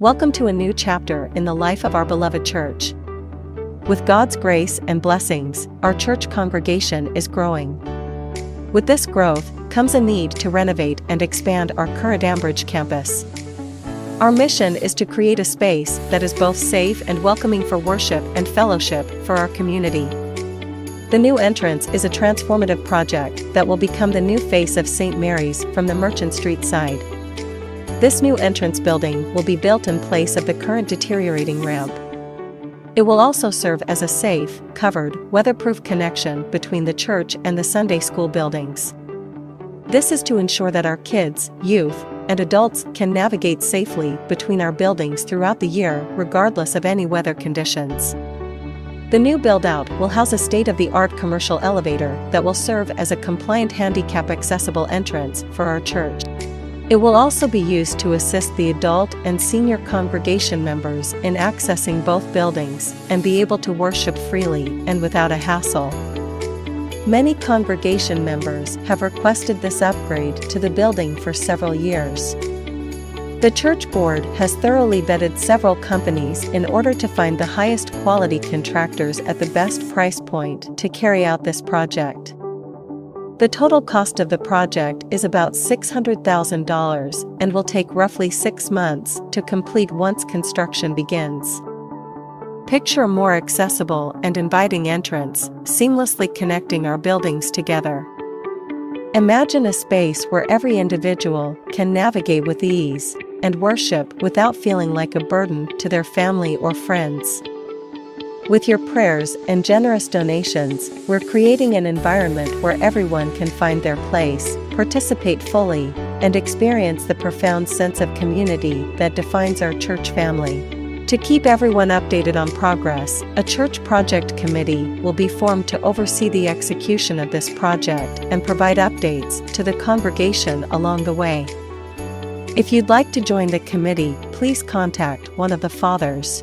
Welcome to a new chapter in the life of our beloved church. With God's grace and blessings, our church congregation is growing. With this growth comes a need to renovate and expand our current Ambridge campus. Our mission is to create a space that is both safe and welcoming for worship and fellowship for our community. The new entrance is a transformative project that will become the new face of St. Mary's from the Merchant Street side. This new entrance building will be built in place of the current deteriorating ramp. It will also serve as a safe, covered, weatherproof connection between the church and the Sunday school buildings. This is to ensure that our kids, youth, and adults can navigate safely between our buildings throughout the year regardless of any weather conditions. The new build-out will house a state-of-the-art commercial elevator that will serve as a compliant handicap-accessible entrance for our church. It will also be used to assist the adult and senior congregation members in accessing both buildings and be able to worship freely and without a hassle. Many congregation members have requested this upgrade to the building for several years. The church board has thoroughly vetted several companies in order to find the highest quality contractors at the best price point to carry out this project. The total cost of the project is about $600,000 and will take roughly six months to complete once construction begins. Picture a more accessible and inviting entrance, seamlessly connecting our buildings together. Imagine a space where every individual can navigate with ease and worship without feeling like a burden to their family or friends. With your prayers and generous donations, we're creating an environment where everyone can find their place, participate fully, and experience the profound sense of community that defines our church family. To keep everyone updated on progress, a church project committee will be formed to oversee the execution of this project and provide updates to the congregation along the way. If you'd like to join the committee, please contact one of the fathers.